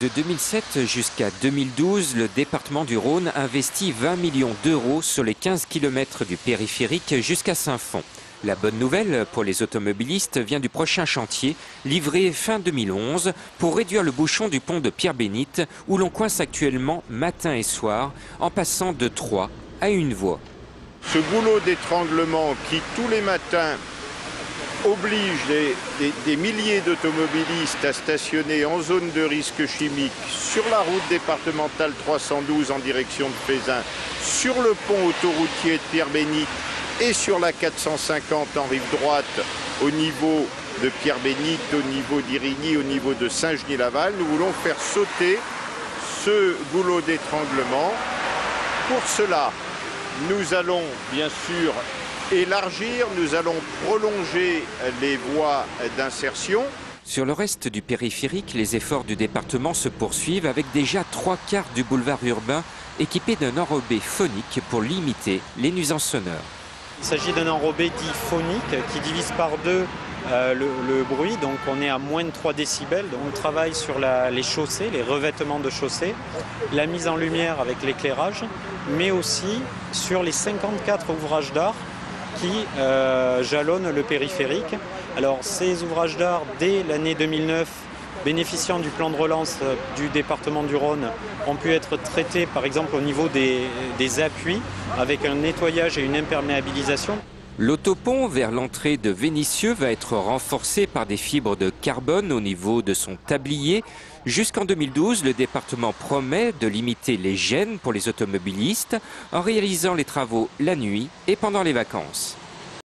De 2007 jusqu'à 2012, le département du Rhône investit 20 millions d'euros sur les 15 km du périphérique jusqu'à Saint-Fond. La bonne nouvelle pour les automobilistes vient du prochain chantier, livré fin 2011, pour réduire le bouchon du pont de Pierre-Bénite, où l'on coince actuellement matin et soir, en passant de 3 à une voie. Ce goulot d'étranglement qui, tous les matins, oblige des, milliers d'automobilistes à stationner en zone de risque chimique sur la route départementale 312 en direction de Pézin, sur le pont autoroutier de Pierre-Bénite et sur la 450 en rive droite au niveau de Pierre-Bénite, au niveau d'Irigny, au niveau de Saint-Genis-Laval. Nous voulons faire sauter ce goulot d'étranglement. Pour cela, nous allons bien sûr élargir, nous allons prolonger les voies d'insertion. Sur le reste du périphérique, les efforts du département se poursuivent avec déjà trois quarts du boulevard urbain équipés d'un enrobé phonique pour limiter les nuisances sonores. Il s'agit d'un enrobé dit phonique qui divise par deux euh, le, bruit, donc on est à moins de 3 décibels. Donc on travaille sur les chaussées, les revêtements de chaussées, la mise en lumière avec l'éclairage, mais aussi sur les 54 ouvrages d'art qui euh, jalonnent le périphérique. Alors ces ouvrages d'art, dès l'année 2009, bénéficiant du plan de relance euh, du département du Rhône, ont pu être traités par exemple au niveau des, des appuis avec un nettoyage et une imperméabilisation. L'autopont vers l'entrée de Vénissieux va être renforcé par des fibres de carbone au niveau de son tablier. Jusqu'en 2012, le département promet de limiter les gènes pour les automobilistes en réalisant les travaux la nuit et pendant les vacances.